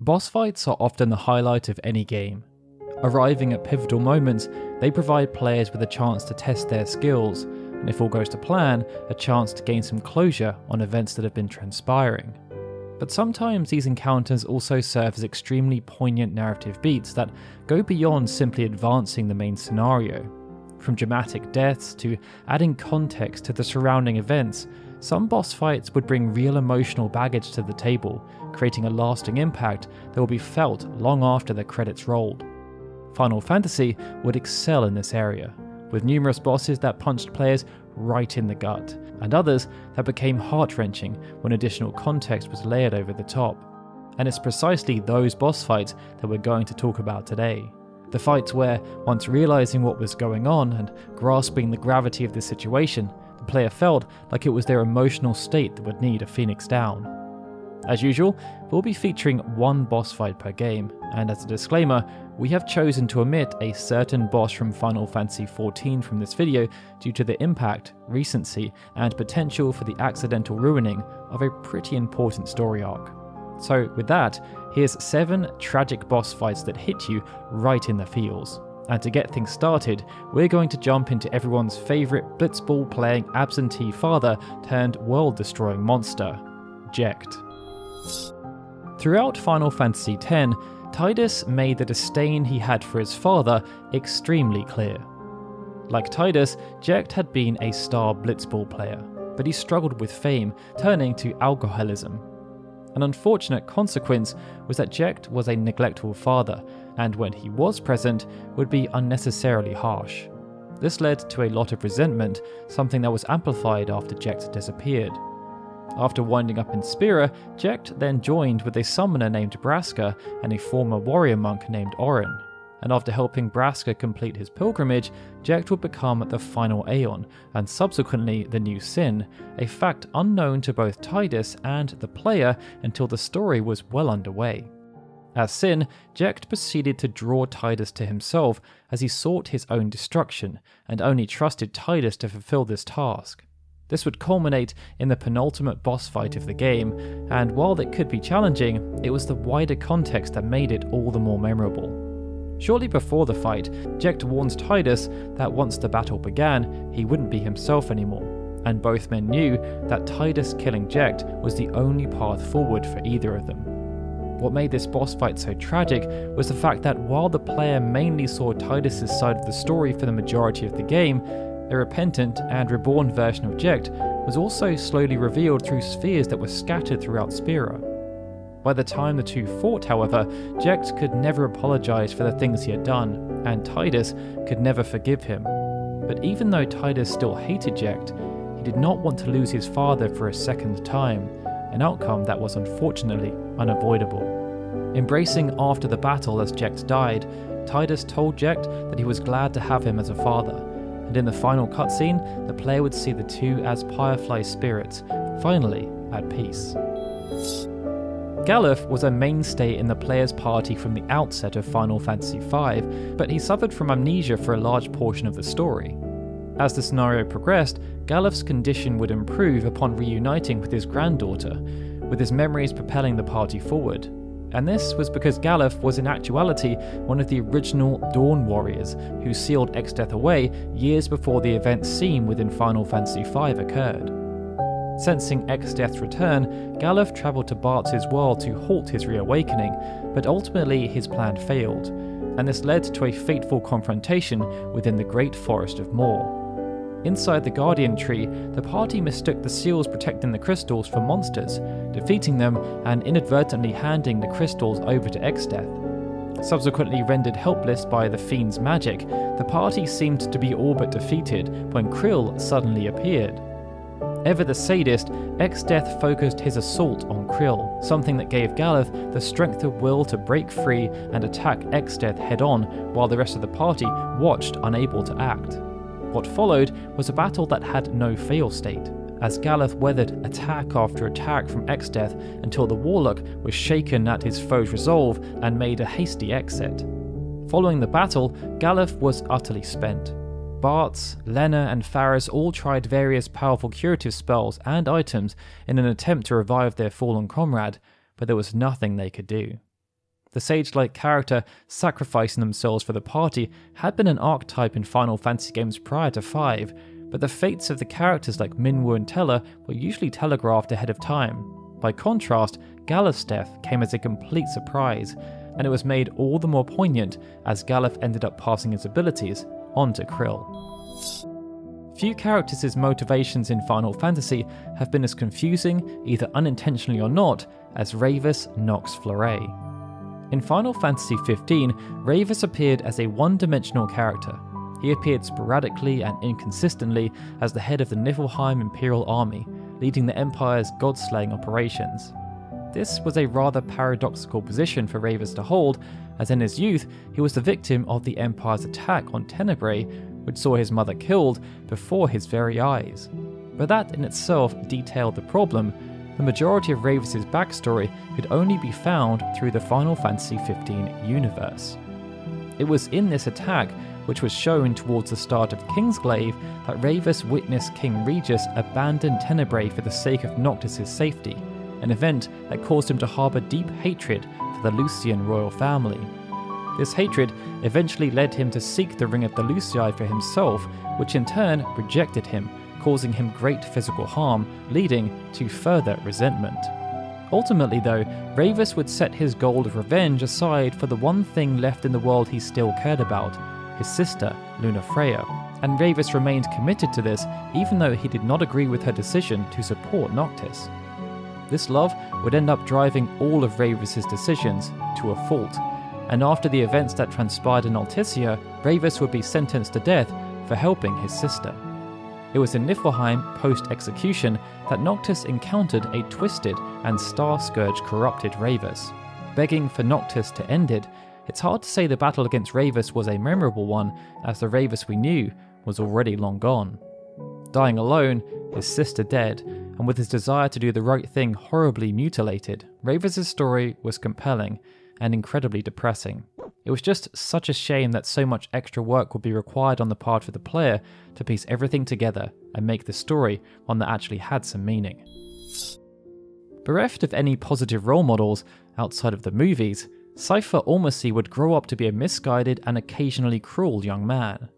Boss fights are often the highlight of any game. Arriving at pivotal moments, they provide players with a chance to test their skills, and if all goes to plan, a chance to gain some closure on events that have been transpiring. But sometimes these encounters also serve as extremely poignant narrative beats that go beyond simply advancing the main scenario. From dramatic deaths to adding context to the surrounding events, some boss fights would bring real emotional baggage to the table, creating a lasting impact that will be felt long after the credits rolled. Final Fantasy would excel in this area, with numerous bosses that punched players right in the gut, and others that became heart wrenching when additional context was layered over the top. And it's precisely those boss fights that we're going to talk about today. The fights where, once realizing what was going on and grasping the gravity of the situation, the player felt like it was their emotional state that would need a phoenix down. As usual, we'll be featuring one boss fight per game, and as a disclaimer, we have chosen to omit a certain boss from Final Fantasy XIV from this video due to the impact, recency, and potential for the accidental ruining of a pretty important story arc. So, with that, here's 7 tragic boss fights that hit you right in the feels. And to get things started, we're going to jump into everyone's favourite blitzball playing absentee father turned world destroying monster, Jecht. Throughout Final Fantasy X, Tidus made the disdain he had for his father extremely clear. Like Tidus, Jecht had been a star blitzball player, but he struggled with fame, turning to alcoholism. An unfortunate consequence was that Jecht was a neglectful father, and when he was present, would be unnecessarily harsh. This led to a lot of resentment, something that was amplified after Jecht disappeared. After winding up in Spira, Jecht then joined with a summoner named Braska and a former warrior monk named Auron. And after helping Braska complete his pilgrimage, Jecht would become the final Aeon, and subsequently the new Sin, a fact unknown to both Tidus and the player until the story was well underway. As Sin, Jecht proceeded to draw Tidus to himself as he sought his own destruction, and only trusted Tidus to fulfill this task. This would culminate in the penultimate boss fight of the game, and while it could be challenging, it was the wider context that made it all the more memorable. Shortly before the fight, Jecht warns Tidus that once the battle began, he wouldn't be himself anymore, and both men knew that Tidus killing Jecht was the only path forward for either of them. What made this boss fight so tragic was the fact that while the player mainly saw Tidus' side of the story for the majority of the game, a repentant and reborn version of Jecht was also slowly revealed through spheres that were scattered throughout Spira. By the time the two fought, however, Jecht could never apologize for the things he had done, and Tidus could never forgive him. But even though Tidus still hated Jecht, he did not want to lose his father for a second time, an outcome that was unfortunately unavoidable. Embracing after the battle as Jecht died, Tidus told Jecht that he was glad to have him as a father, and in the final cutscene, the player would see the two as Firefly spirits, finally at peace. Galuf was a mainstay in the player's party from the outset of Final Fantasy V, but he suffered from amnesia for a large portion of the story. As the scenario progressed, Galuf's condition would improve upon reuniting with his granddaughter, with his memories propelling the party forward and this was because Galuf was in actuality one of the original Dawn Warriors who sealed Exdeath away years before the events seen within Final Fantasy V occurred. Sensing Exdeath's return, Galuf travelled to Bartz's world to halt his reawakening, but ultimately his plan failed, and this led to a fateful confrontation within the Great Forest of Moore. Inside the Guardian Tree, the party mistook the seals protecting the crystals for monsters, defeating them and inadvertently handing the crystals over to Exdeath. Subsequently rendered helpless by the fiend's magic, the party seemed to be all but defeated when Krile suddenly appeared. Ever the sadist, Exdeath focused his assault on Krile, something that gave Galuf the strength of will to break free and attack Exdeath head on, while the rest of the party watched unable to act. What followed was a battle that had no fail state, as Galuf weathered attack after attack from Exdeath until the Warlock was shaken at his foe's resolve and made a hasty exit. Following the battle, Galuf was utterly spent. Bartz, Lena, and Faris all tried various powerful curative spells and items in an attempt to revive their fallen comrade, but there was nothing they could do. The sage like character sacrificing themselves for the party had been an archetype in Final Fantasy games prior to 5, but the fates of the characters like Minwu and Tellah were usually telegraphed ahead of time. By contrast, Galuf's death came as a complete surprise, and it was made all the more poignant as Galuf ended up passing his abilities on to Krile. Few characters' motivations in Final Fantasy have been as confusing, either unintentionally or not, as Ravus Nox Fleuret. In Final Fantasy XV, Ravus appeared as a one dimensional character. He appeared sporadically and inconsistently as the head of the Niflheim Imperial Army, leading the Empire's god slaying operations. This was a rather paradoxical position for Ravus to hold, as in his youth he was the victim of the Empire's attack on Tenebrae, which saw his mother killed before his very eyes. But that in itself detailed the problem. The majority of Ravus's backstory could only be found through the Final Fantasy XV universe. It was in this attack, which was shown towards the start of Kingsglaive, that Ravus witnessed King Regis abandon Tenebrae for the sake of Noctis' safety, an event that caused him to harbour deep hatred for the Lucian royal family. This hatred eventually led him to seek the Ring of the Lucii for himself, which in turn rejected him, causing him great physical harm, leading to further resentment. Ultimately, though, Ravus would set his goal of revenge aside for the one thing left in the world he still cared about his sister, Lunafreya. And Ravus remained committed to this even though he did not agree with her decision to support Noctis. This love would end up driving all of Ravus's decisions to a fault, and after the events that transpired in Altissia, Ravus would be sentenced to death for helping his sister. It was in Niflheim, post execution, that Noctis encountered a twisted and Star Scourge corrupted Ravus. Begging for Noctis to end it, it's hard to say the battle against Ravus was a memorable one, as the Ravus we knew was already long gone. Dying alone, his sister dead, and with his desire to do the right thing horribly mutilated, Ravus's story was compelling and incredibly depressing. It was just such a shame that so much extra work would be required on the part of the player to piece everything together and make the story one that actually had some meaning. Bereft of any positive role models outside of the movies, Seifer Almasy would grow up to be a misguided and occasionally cruel young man.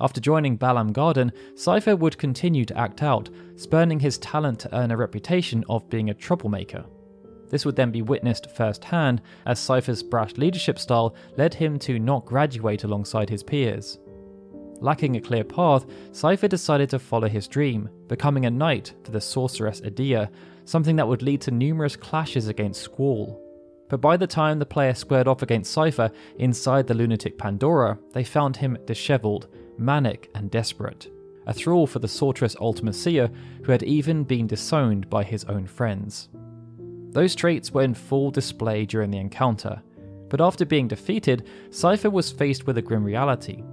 After joining Balamb Garden, Cypher would continue to act out, spurning his talent to earn a reputation of being a troublemaker. This would then be witnessed firsthand as Seifer's brash leadership style led him to not graduate alongside his peers. Lacking a clear path, Seifer decided to follow his dream, becoming a knight for the sorceress Edea, something that would lead to numerous clashes against Squall. But by the time the player squared off against Seifer inside the lunatic Pandora, they found him dishevelled, manic, and desperate. A thrall for the sorceress Ultimecia, who had even been disowned by his own friends. Those traits were in full display during the encounter, but after being defeated, Seifer was faced with a grim reality.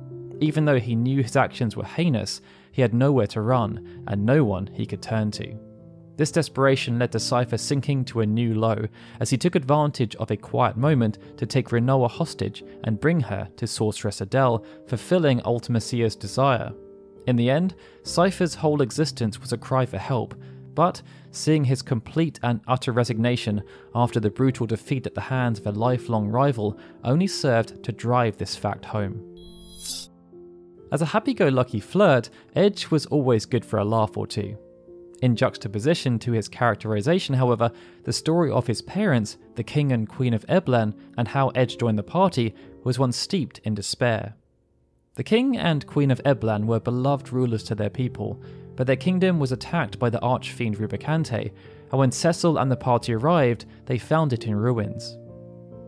Even though he knew his actions were heinous, he had nowhere to run and no one he could turn to. This desperation led to Seifer sinking to a new low as he took advantage of a quiet moment to take Rinoa hostage and bring her to Sorceress Adele, fulfilling Ultimecia's desire. In the end, Seifer's whole existence was a cry for help, but seeing his complete and utter resignation after the brutal defeat at the hands of a lifelong rival only served to drive this fact home. As a happy go lucky flirt, Edge was always good for a laugh or two. In juxtaposition to his characterization, however, the story of his parents, the King and Queen of Eblan, and how Edge joined the party was one steeped in despair. The King and Queen of Eblan were beloved rulers to their people, but their kingdom was attacked by the archfiend Rubicante, and when Cecil and the party arrived, they found it in ruins.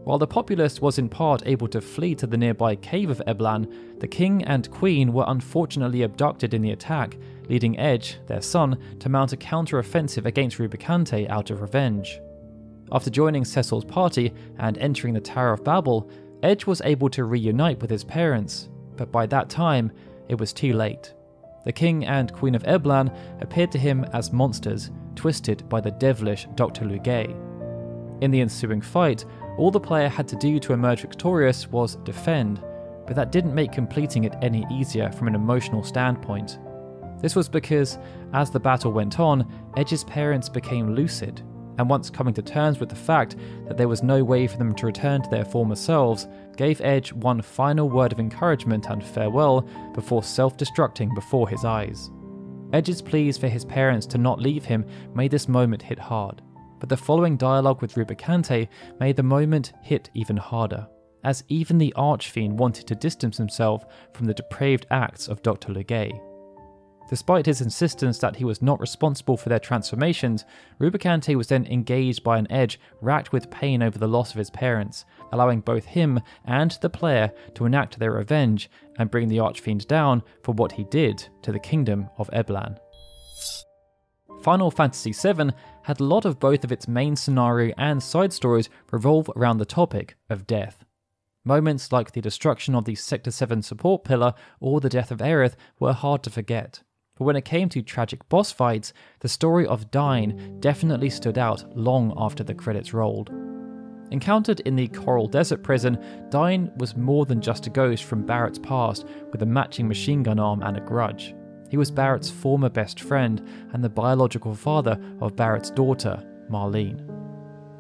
While the populace was in part able to flee to the nearby cave of Eblan, the king and queen were unfortunately abducted in the attack, leading Edge, their son, to mount a counter-offensive against Rubicante out of revenge. After joining Cecil's party and entering the Tower of Babel, Edge was able to reunite with his parents, but by that time, it was too late the king and queen of Eblan appeared to him as monsters, twisted by the devilish Dr. Lugae. In the ensuing fight, all the player had to do to emerge victorious was defend, but that didn't make completing it any easier from an emotional standpoint. This was because, as the battle went on, Edge's parents became lucid, and once coming to terms with the fact that there was no way for them to return to their former selves, gave Edge one final word of encouragement and farewell before self destructing before his eyes. Edge's pleas for his parents to not leave him made this moment hit hard, but the following dialogue with Rubicante made the moment hit even harder, as even the Archfiend wanted to distance himself from the depraved acts of Dr. Lugae. Despite his insistence that he was not responsible for their transformations, Rubicante was then engaged by an edge racked with pain over the loss of his parents, allowing both him and the player to enact their revenge and bring the Archfiend down for what he did to the kingdom of Eblan. Final Fantasy VII had a lot of both of its main scenario and side stories revolve around the topic of death. Moments like the destruction of the Sector 7 support pillar or the death of Aerith were hard to forget. But when it came to tragic boss fights, the story of Dyne definitely stood out long after the credits rolled. Encountered in the Corel Desert prison, Dyne was more than just a ghost from Barret's past with a matching machine gun arm and a grudge. He was Barret's former best friend and the biological father of Barret's daughter, Marlene.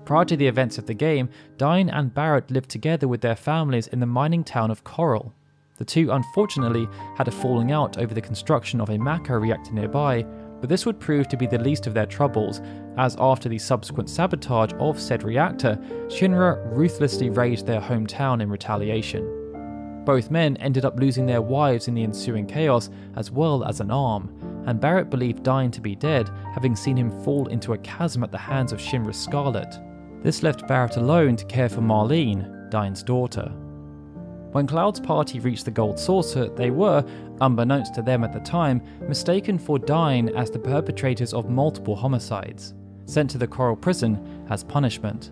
Prior to the events of the game, Dyne and Barret lived together with their families in the mining town of Corel, the two unfortunately had a falling out over the construction of a Mako reactor nearby, but this would prove to be the least of their troubles, as after the subsequent sabotage of said reactor, Shinra ruthlessly raided their hometown in retaliation. Both men ended up losing their wives in the ensuing chaos, as well as an arm, and Barret believed Dyne to be dead, having seen him fall into a chasm at the hands of Shinra Scarlet. This left Barret alone to care for Marlene, Dyne's daughter. When Cloud's party reached the Gold Saucer, they were, unbeknownst to them at the time, mistaken for Dyne as the perpetrators of multiple homicides, sent to the Corel Prison as punishment.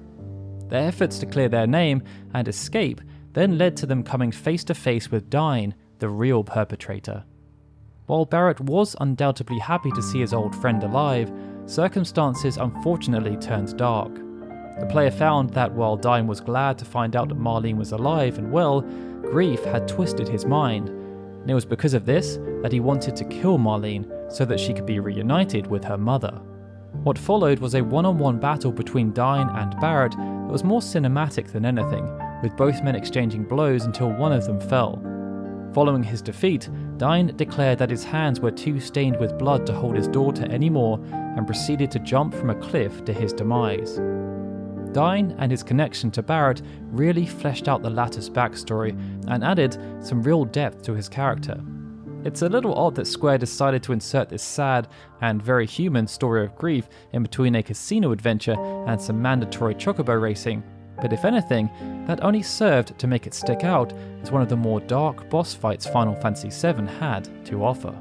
Their efforts to clear their name and escape then led to them coming face to face with Dyne, the real perpetrator. While Barret was undoubtedly happy to see his old friend alive, circumstances unfortunately turned dark. The player found that while Dyne was glad to find out that Marlene was alive and well, grief had twisted his mind. And it was because of this that he wanted to kill Marlene so that she could be reunited with her mother. What followed was a one on one battle between Dyne and Barret that was more cinematic than anything, with both men exchanging blows until one of them fell. Following his defeat, Dyne declared that his hands were too stained with blood to hold his daughter anymore and proceeded to jump from a cliff to his demise. Dyne and his connection to Barret really fleshed out the latter's backstory and added some real depth to his character. It's a little odd that Square decided to insert this sad and very human story of grief in between a casino adventure and some mandatory chocobo racing, but if anything, that only served to make it stick out as one of the more dark boss fights Final Fantasy VII had to offer.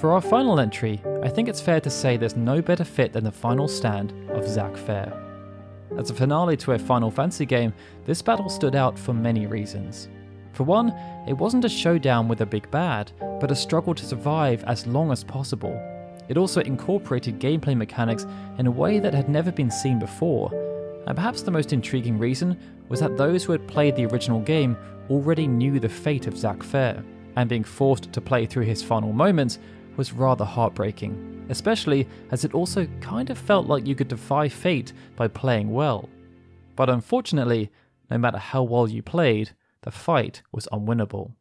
For our final entry, I think it's fair to say there's no better fit than the final stand of Zack Fair. As a finale to a Final Fantasy game, this battle stood out for many reasons. For one, it wasn't a showdown with a big bad, but a struggle to survive as long as possible. It also incorporated gameplay mechanics in a way that had never been seen before, and perhaps the most intriguing reason was that those who had played the original game already knew the fate of Zack Fair, and being forced to play through his final moments was rather heartbreaking, especially as it also kind of felt like you could defy fate by playing well. But unfortunately, no matter how well you played, the fight was unwinnable.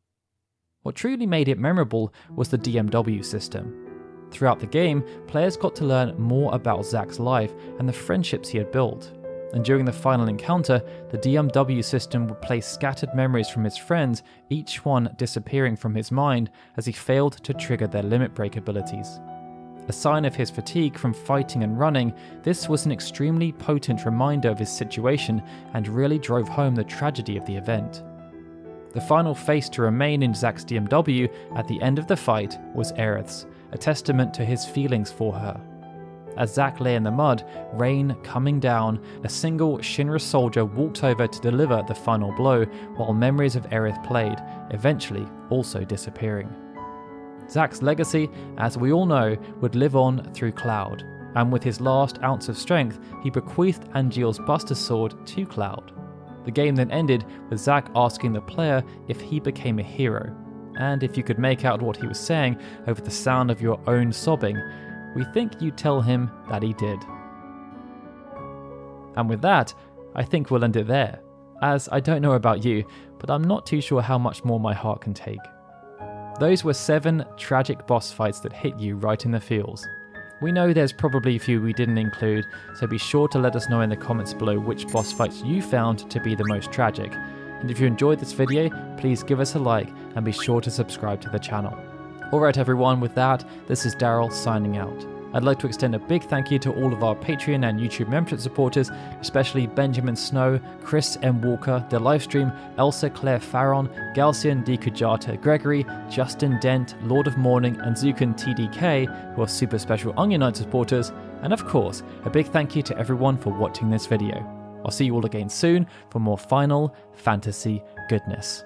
What truly made it memorable was the DMW system. Throughout the game, players got to learn more about Zack's life and the friendships he had built, and during the final encounter, the DMW system would play scattered memories from his friends, each one disappearing from his mind as he failed to trigger their limit break abilities. A sign of his fatigue from fighting and running, this was an extremely potent reminder of his situation and really drove home the tragedy of the event. The final face to remain in Zack's DMW at the end of the fight was Aerith's, a testament to his feelings for her. As Zack lay in the mud, rain coming down, a single Shinra soldier walked over to deliver the final blow while memories of Aerith played, eventually also disappearing. Zack's legacy, as we all know, would live on through Cloud, and with his last ounce of strength, he bequeathed Angeal's Buster Sword to Cloud. The game then ended with Zack asking the player if he became a hero, and if you could make out what he was saying over the sound of your own sobbing, we think you tell him that he did. And with that, I think we'll end it there, as I don't know about you, but I'm not too sure how much more my heart can take. Those were seven tragic boss fights that hit you right in the feels. We know there's probably a few we didn't include, so be sure to let us know in the comments below which boss fights you found to be the most tragic. And if you enjoyed this video, please give us a like and be sure to subscribe to the channel. Alright everyone, with that, this is Daryl signing out. I'd like to extend a big thank you to all of our Patreon and YouTube membership supporters, especially Benjamin Snow, Chris M. Walker, The Livestream, Elsa Claire Farron, Galcian D. Kujata, Gregory, Justin Dent, Lord of Morning, and Zukan TDK, who are super special Onion Knight supporters, and of course, a big thank you to everyone for watching this video. I'll see you all again soon for more Final Fantasy goodness.